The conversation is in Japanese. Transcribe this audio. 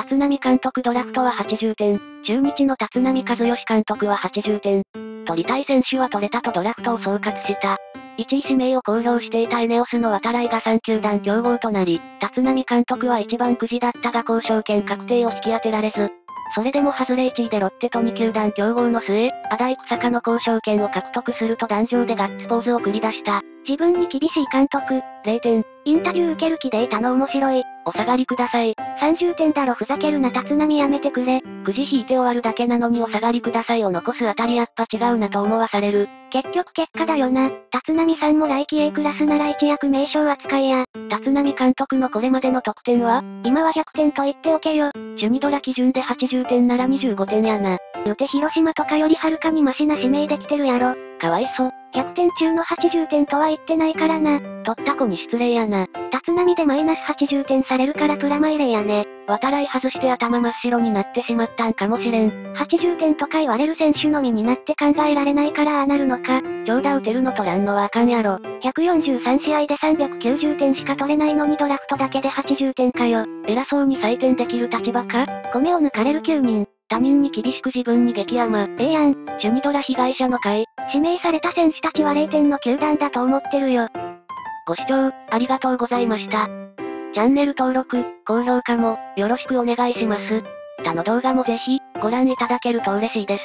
立浪監督ドラフトは80点、中日の立浪和義監督は80点。取りたい選手は取れたとドラフトを総括した。1位指名を公表していたエネオスの渡来が3球団競合となり、立浪監督は一番くじだったが交渉権確定を引き当てられず、それでも外れ1位でロッテと2球団競合の末、アダイク坂の交渉権を獲得すると壇上でガッツポーズを繰り出した。自分に厳しい監督。0点。インタビュー受ける気でいたの面白い。お下がりください。30点だろふざけるな立浪やめてくれ。くじ引いて終わるだけなのにお下がりくださいを残すあたりやっぱ違うなと思わされる。結局結果だよな。立浪さんも来季 A クラスなら一躍名称扱いや。立浪監督のこれまでの得点は？今は100点と言っておけよ。ジュニドラ基準で80点なら25点やな。よて広島とかよりはるかにマシな指名できてるやろ。かわいそう。100点中の80点とは言ってないからな。取った子に失礼やな。立浪でマイナス80点されるからプラマイレーやね。渡来外して頭真っ白になってしまったんかもしれん。80点とか言われる選手のみになって考えられないからああなるのか。長打打てるのとらんのはあかんやろ。143試合で390点しか取れないのにドラフトだけで80点かよ。偉そうに採点できる立場か？米を抜かれる9人。他人に厳しく自分に激甘。ええやん。シュニドラ被害者の会。指名された選手たちは0点の球団だと思ってるよ。ご視聴、ありがとうございました。チャンネル登録、高評価も、よろしくお願いします。他の動画もぜひ、ご覧いただけると嬉しいです。